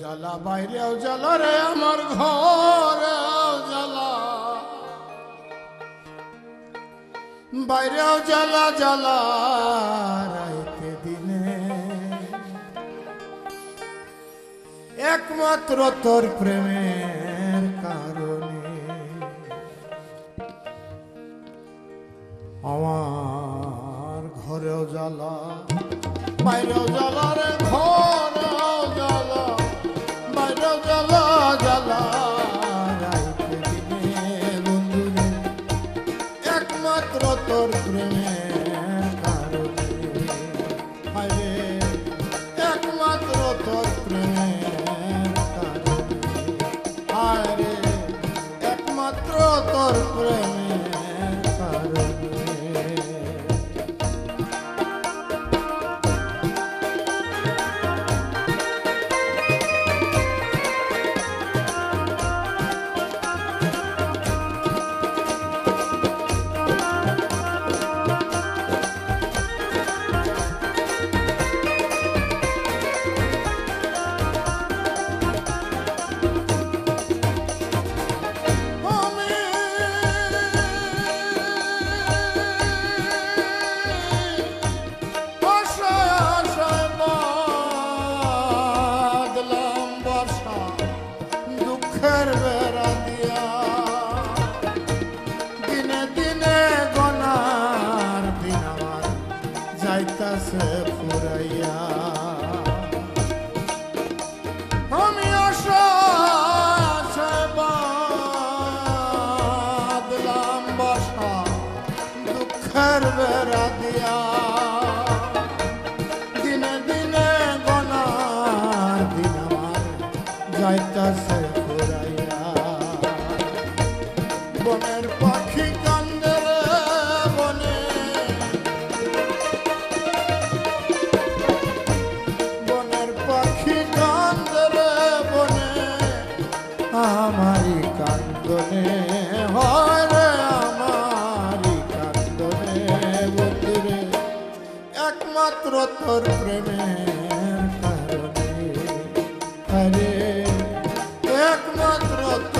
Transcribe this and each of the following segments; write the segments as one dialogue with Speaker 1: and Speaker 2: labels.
Speaker 1: জ্বালা বাইরেও জ্বালা রে আমার ঘরেও জ্বালা বাইরেও জ্বালা জ্বালা রাইতে দিনে। একমাত্র তোর প্রেমের কারণে। আমার ঘরেও জ্বালা বাইরেও জ্বালা একমাত্র তোর প্রেমের কারণে হায়রে একমাত্র তোর প্রেমের কারণে হায়রে একমাত্র তোর প্রেমের যাইতাছে ফুরাইয়া আমি বাদলাম বাসা দুঃখের বেড়া দিয়া দিনে দিনে গনার দিন আমার যাইতাছে ঘুরাইয়া বনের তোর প্রেমের কারণে। একমাত্র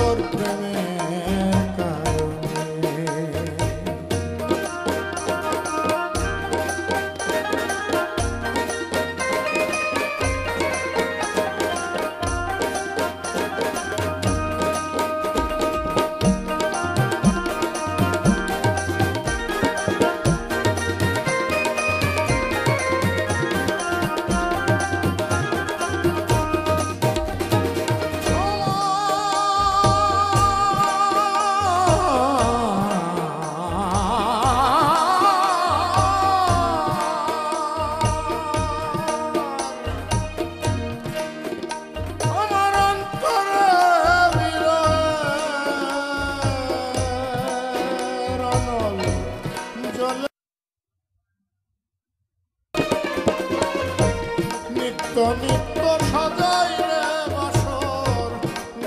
Speaker 1: নিত্য সাজাই রে বাসর।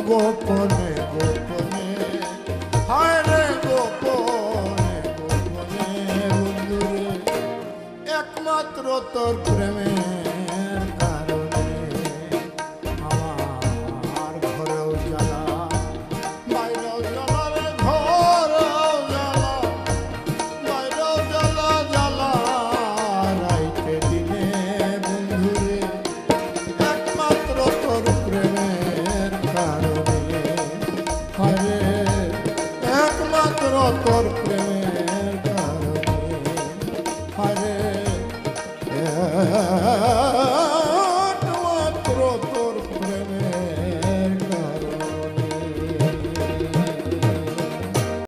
Speaker 1: গোপনে গোপনে হায় রে গোপনে গোপনে একমাত্র তোর